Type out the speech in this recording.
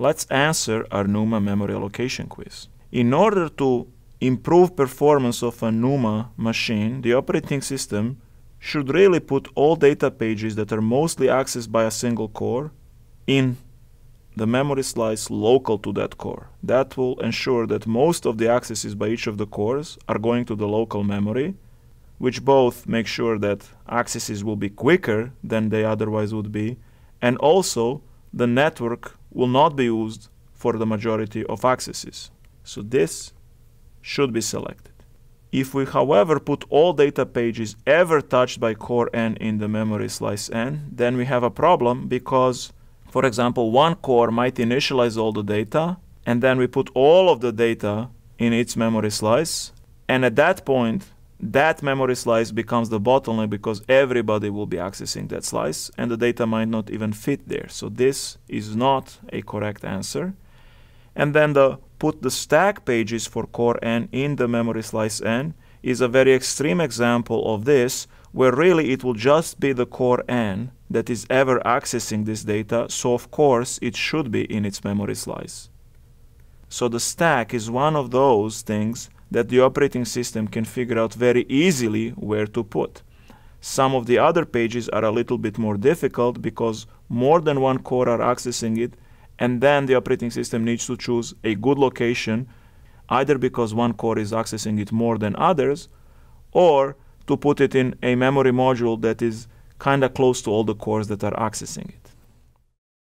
let's answer our NUMA memory allocation quiz. In order to improve performance of a NUMA machine, the operating system should really put all data pages that are mostly accessed by a single core in the memory slice local to that core. That will ensure that most of the accesses by each of the cores are going to the local memory, which both make sure that accesses will be quicker than they otherwise would be, and also the network will not be used for the majority of accesses. So this should be selected. If we, however, put all data pages ever touched by core n in the memory slice n, then we have a problem because, for example, one core might initialize all the data, and then we put all of the data in its memory slice, and at that point, that memory slice becomes the bottleneck because everybody will be accessing that slice, and the data might not even fit there. So this is not a correct answer. And then the put the stack pages for core n in the memory slice n is a very extreme example of this, where really it will just be the core n that is ever accessing this data, so of course it should be in its memory slice. So the stack is one of those things that the operating system can figure out very easily where to put. Some of the other pages are a little bit more difficult because more than one core are accessing it and then the operating system needs to choose a good location either because one core is accessing it more than others or to put it in a memory module that is kind of close to all the cores that are accessing it.